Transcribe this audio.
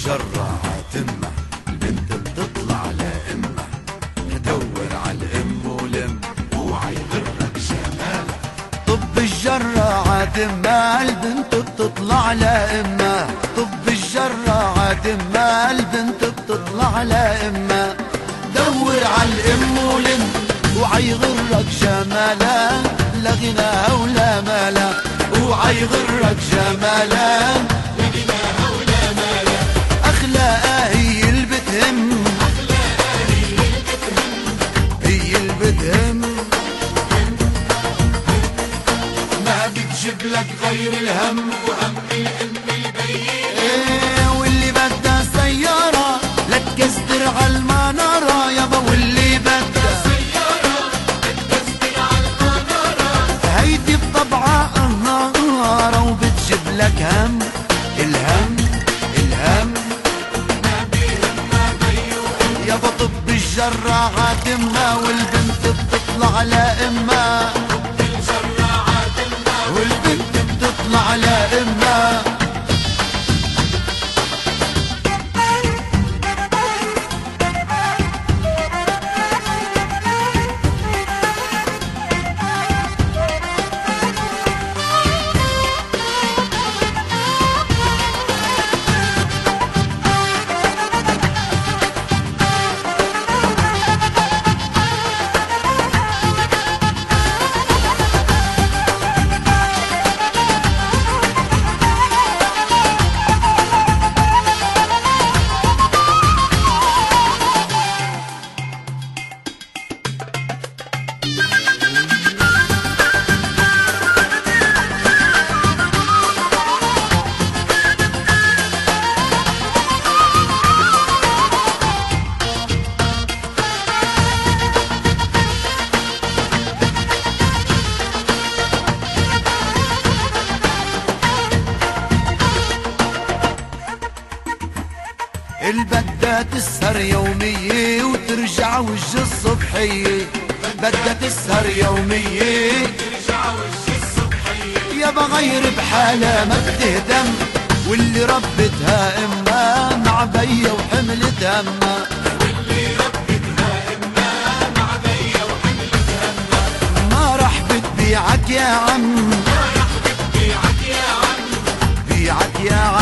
الجرة تمة. البنت بتطلع لأمة. دور على الأم ولم. اوعى يغرك جمالها طب الجرة تمه البنت بتطلع لأمة. طب الجرة تمه البنت بتطلع لأمة. دور على الأم ولم. اوعى يغرك جمالها لا غناها ولا مالا. اوعى يغرك جمالها لك غير الهم وهم الام البين واللي بدها سيارة لك كستر على المنارة. يابا واللي بدها هيدي بطبعها قهارة وبتجيب لك هم. الهم الهم. يا بطب الجراعة دمها والبنت بتطلع لأمها البدة تسهر يومية وترجع وجه الصبحية. بدها تسهر يومية يا بغير بحالها ما بتهتم واللي ربتها امها مع بيا وحملت همها ما راح بتبيعك يا عم. بيعك يا عم.